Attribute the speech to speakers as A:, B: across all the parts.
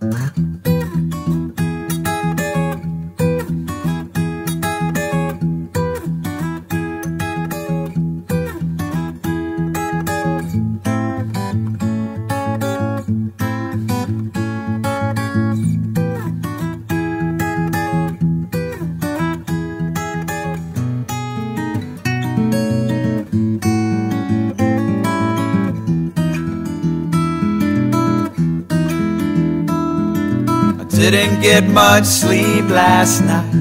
A: Mm-hmm. Didn't get much sleep last night.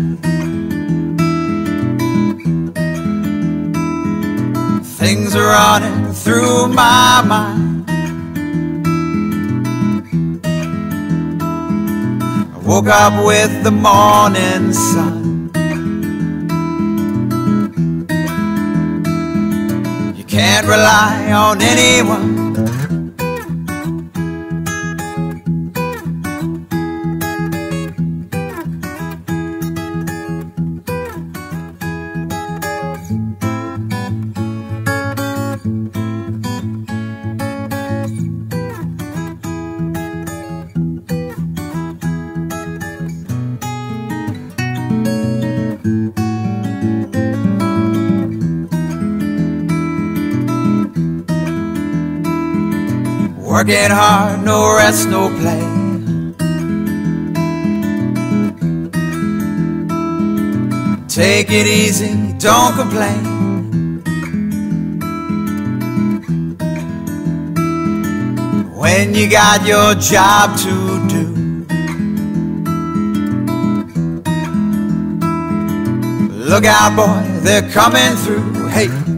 A: Things are running through my mind. I woke up with the morning sun. You can't rely on anyone Working hard, no rest, no play. Take it easy, don't complain. When you got your job to do. Look out, boy, they're coming through. Hey.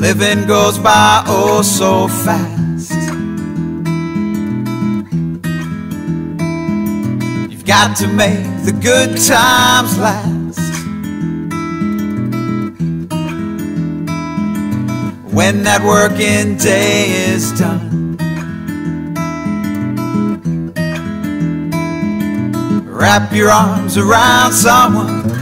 A: Living goes by oh so fast. You've got to make the good times last. When that working day is done, wrap your arms around someone